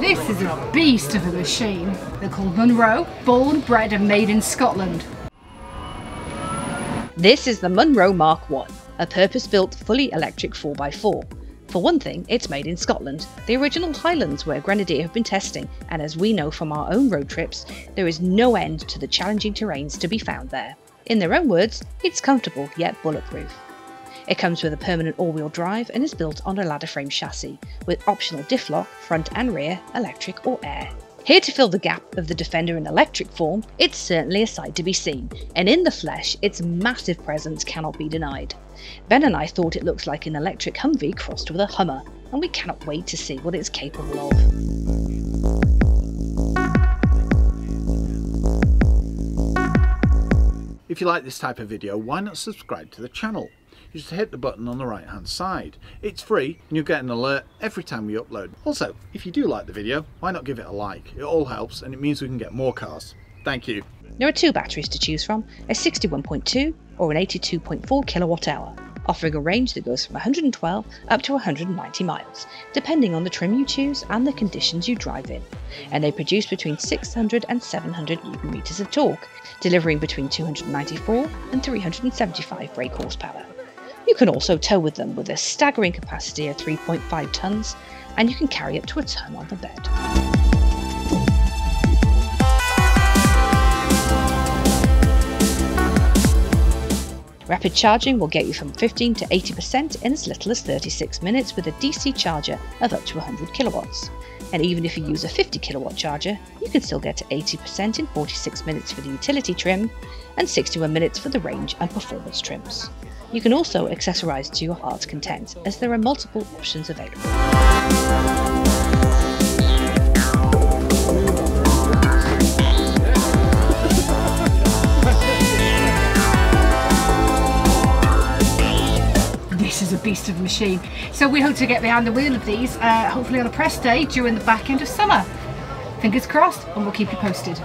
This is a beast of a machine. They're called Munro, born, bred and made in Scotland. This is the Munro Mark 1, a purpose-built fully electric 4x4. For one thing, it's made in Scotland, the original Highlands where Grenadier have been testing, and as we know from our own road trips, there is no end to the challenging terrains to be found there. In their own words, it's comfortable yet bulletproof. It comes with a permanent all-wheel drive and is built on a ladder frame chassis, with optional diff lock, front and rear, electric or air. Here to fill the gap of the Defender in electric form, it's certainly a sight to be seen, and in the flesh, its massive presence cannot be denied. Ben and I thought it looked like an electric Humvee crossed with a Hummer, and we cannot wait to see what it's capable of. If you like this type of video, why not subscribe to the channel? You just hit the button on the right hand side. It's free and you'll get an alert every time we upload. Also, if you do like the video, why not give it a like? It all helps and it means we can get more cars. Thank you. There are two batteries to choose from, a 61.2 or an 82.4 kilowatt hour, offering a range that goes from 112 up to 190 miles, depending on the trim you choose and the conditions you drive in. And they produce between 600 and 700 newton meters of torque, delivering between 294 and 375 brake horsepower. You can also tow with them with a staggering capacity of 3.5 tons, and you can carry up to a ton on the bed. Rapid charging will get you from 15 to 80% in as little as 36 minutes with a DC charger of up to 100 kilowatts. And even if you use a 50 kilowatt charger, you can still get to 80% in 46 minutes for the utility trim and 61 minutes for the range and performance trims. You can also accessorize to your heart's content as there are multiple options available. Beast of a machine. So we hope to get behind the wheel of these, uh, hopefully on a press day during the back end of summer. Fingers crossed, and we'll keep you posted.